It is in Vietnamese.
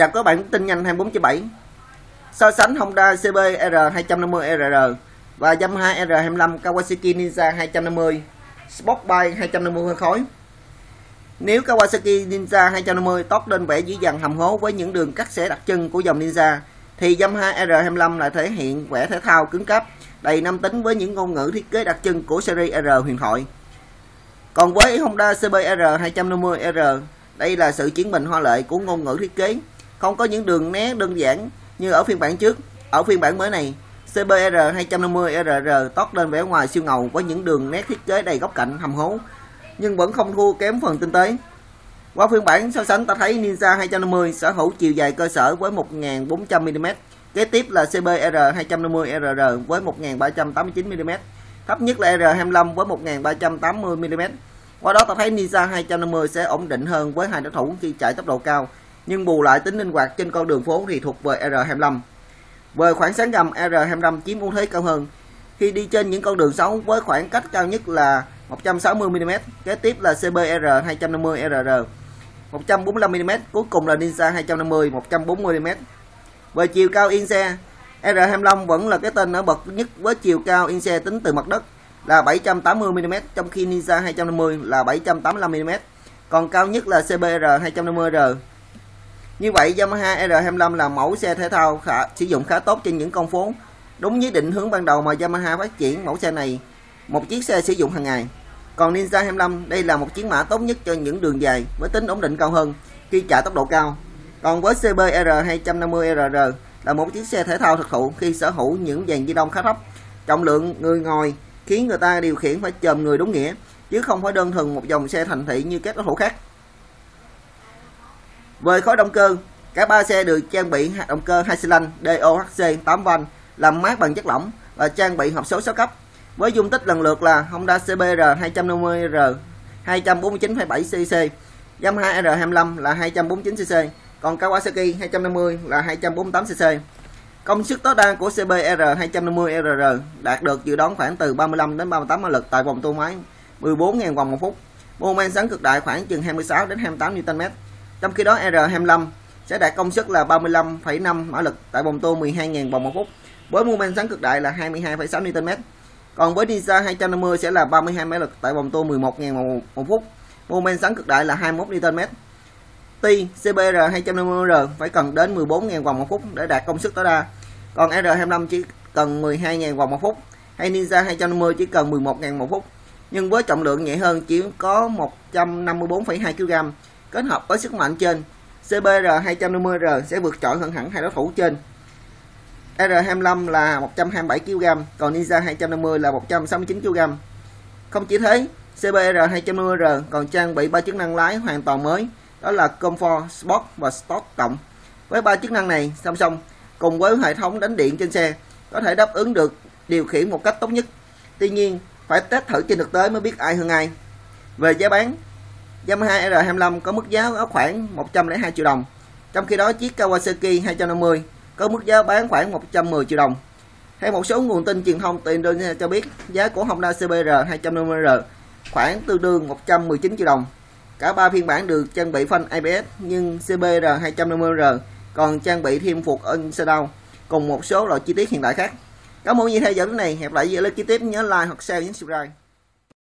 Chào các bạn tin nhanh 24.7 So sánh Honda CBR 250RR và Yamaha R25 Kawasaki Ninja 250 Sportbike 250 hơi khói Nếu Kawasaki Ninja 250 tốt lên vẻ dữ dằn hầm hố với những đường cắt xẻ đặc trưng của dòng Ninja, thì Yamaha R25 lại thể hiện vẻ thể thao cứng cáp, đầy nam tính với những ngôn ngữ thiết kế đặc trưng của series R huyền thoại. Còn với Honda CBR 250R đây là sự chuyển mình hoa lệ của ngôn ngữ thiết kế không có những đường né đơn giản như ở phiên bản trước. Ở phiên bản mới này, CBR 250RR tót lên vẻ ngoài siêu ngầu với những đường nét thiết kế đầy góc cạnh hầm hố, nhưng vẫn không thua kém phần tinh tế. Qua phiên bản so sánh ta thấy Ninja 250 sở hữu chiều dài cơ sở với 1400mm, kế tiếp là CBR 250RR với 1389mm, thấp nhất là R25 với 1380mm. Qua đó ta thấy Ninja 250 sẽ ổn định hơn với hai đối thủ khi chạy tốc độ cao nhưng bù lại tính linh hoạt trên con đường phố thì thuộc về R25. Về khoảng sáng gầm R25 chiếm ưu thế cao hơn khi đi trên những con đường xấu với khoảng cách cao nhất là 160mm, kế tiếp là CBR 250RR 145mm, cuối cùng là Ninja 250 140mm. Về chiều cao yên xe, R25 vẫn là cái tên nổi bật nhất với chiều cao yên xe tính từ mặt đất là 780mm, trong khi Ninja 250 là 785mm, còn cao nhất là CBR 250R như vậy Yamaha R25 là mẫu xe thể thao khả sử dụng khá tốt trên những con phố. Đúng với định hướng ban đầu mà Yamaha phát triển mẫu xe này, một chiếc xe sử dụng hàng ngày. Còn Ninja 25 đây là một chiến mã tốt nhất cho những đường dài với tính ổn định cao hơn khi chạy tốc độ cao. Còn với CBR 250RR là một chiếc xe thể thao thực thụ khi sở hữu những dàn di động khá thấp, trọng lượng người ngồi khiến người ta điều khiển phải chồm người đúng nghĩa chứ không phải đơn thuần một dòng xe thành thị như các đối thủ khác. Về khối động cơ, cả ba xe được trang bị động cơ hai xi lanh DOHC 8 van làm mát bằng chất lỏng và trang bị hộp số 6 cấp với dung tích lần lượt là Honda CBR 250R 249,7cc, Yamaha R25 là 249cc, còn Kawasaki 250 là 248cc. Công suất tối đa của CBR 250RR đạt được dự đoán khoảng từ 35 đến 38 mã lực tại vòng tua máy 14.000 vòng một phút. Mô men xoắn cực đại khoảng chừng 26 đến 28 Nm. Trong khi đó R25 sẽ đạt công suất là 35,5 mã lực tại vòng tua 12.000 vòng một phút với mô men xoắn cực đại là 22,6 Nm. Còn với Ninja 250 sẽ là 32 mã lực tại vòng tua 11.000 vòng một phút. Mô men xoắn cực đại là 21 Nm. Tuy CBR 250R phải cần đến 14.000 vòng một phút để đạt công suất tối đa. Còn R25 chỉ cần 12.000 vòng một phút hay Ninja 250 chỉ cần 11.000 một phút. Nhưng với trọng lượng nhẹ hơn chỉ có 154,2 kg kết hợp với sức mạnh trên. CBR 250R sẽ vượt trội hơn hẳn hai đối thủ trên. R25 là 127 kg còn Ninja 250 là 169 kg không chỉ thế CBR 250R còn trang bị ba chức năng lái hoàn toàn mới đó là Comfort, Sport và Sport cộng. Với ba chức năng này song song cùng với hệ thống đánh điện trên xe có thể đáp ứng được điều khiển một cách tốt nhất. Tuy nhiên phải test thử trên thực tế mới biết ai hơn ai. Về giá bán Yamaha R25 có mức giá ở khoảng 102 triệu đồng. Trong khi đó chiếc Kawasaki 250 có mức giá bán khoảng 110 triệu đồng. Theo một số nguồn tin truyền thông từ Indonesia cho biết, giá của Honda CBR 250R khoảng tương đương 119 triệu đồng. Cả ba phiên bản được trang bị phanh ABS nhưng CBR 250R còn trang bị thêm phục Unshadowed cùng một số loại chi tiết hiện đại khác. Cảm ơn như theo dõi này. Hẹn lại video kế tiếp nhớ like hoặc share nhấn subscribe.